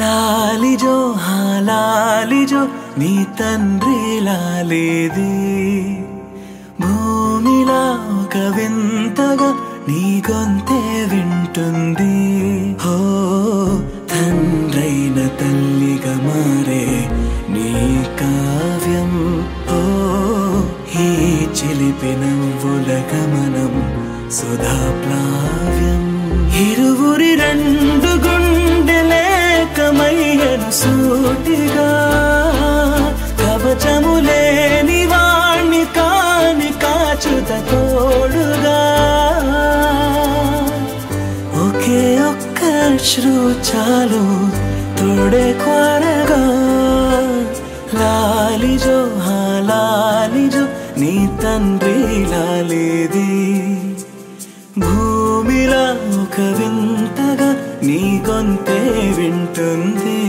లాలిజో హా లాలిజో నీ తండ్రి లాలేది. భూమిలా ఒక వింతగా నీ గొంతే వింటుంది. హో తండ్రైన తల్లిగా మారే నీ కావ్యం. ఓ ఈ చిలిపి నవ్వుల గమనం సుధా ప్లావ్యం ఇరువురి రెండు అశ్రు చాలు తోడే కొరగా లాలిజో హా లాలిజో నీ తండ్రి లాలేది భూమిలా ఒక వింతగా నీ కొంతే వింటుంది.